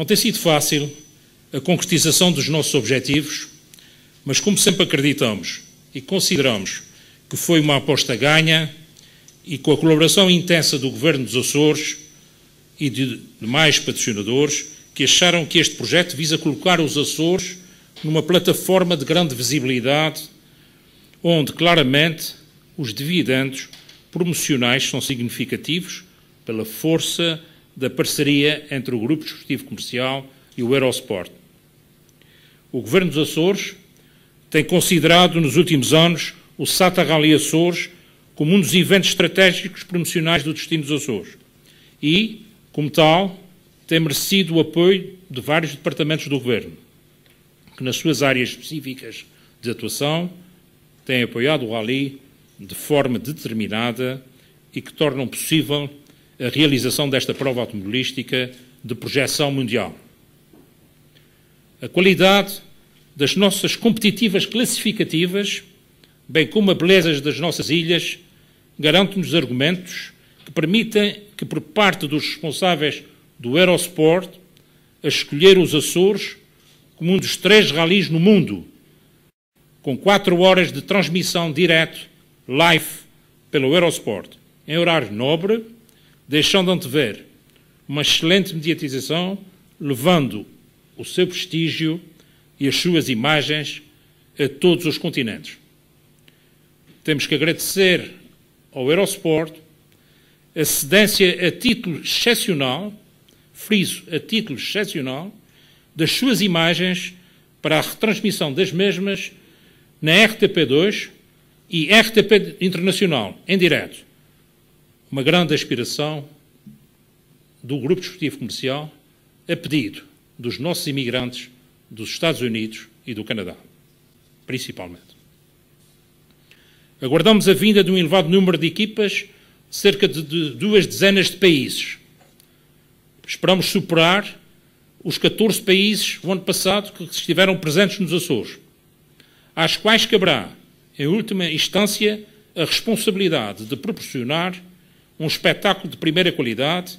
Não tem sido fácil a concretização dos nossos objetivos, mas como sempre acreditamos e consideramos que foi uma aposta ganha e com a colaboração intensa do Governo dos Açores e de demais patrocinadores que acharam que este projeto visa colocar os Açores numa plataforma de grande visibilidade, onde claramente os dividendos promocionais são significativos pela força da parceria entre o Grupo Desportivo Comercial e o Eurosport. O Governo dos Açores tem considerado nos últimos anos o SATA Rally Açores como um dos eventos estratégicos promocionais do destino dos Açores e, como tal, tem merecido o apoio de vários departamentos do Governo, que nas suas áreas específicas de atuação têm apoiado o Rally de forma determinada e que tornam possível a realização desta prova automobilística de projeção mundial. A qualidade das nossas competitivas classificativas, bem como a beleza das nossas ilhas, garante-nos argumentos que permitem que, por parte dos responsáveis do Aerosport, a escolher os Açores como um dos três ralis no mundo, com quatro horas de transmissão direto, live, pelo Aerosport, em horário nobre, deixando antever uma excelente mediatização, levando o seu prestígio e as suas imagens a todos os continentes. Temos que agradecer ao Eurosport a cedência a título excepcional, friso, a título excepcional, das suas imagens para a retransmissão das mesmas na RTP2 e RTP Internacional, em direto. Uma grande aspiração do Grupo Desportivo Comercial a pedido dos nossos imigrantes dos Estados Unidos e do Canadá, principalmente. Aguardamos a vinda de um elevado número de equipas, cerca de, duas dezenas de países. Esperamos superar os 14 países o ano passado que estiveram presentes nos Açores, às quais caberá, em última instância, a responsabilidade de proporcionar um espetáculo de primeira qualidade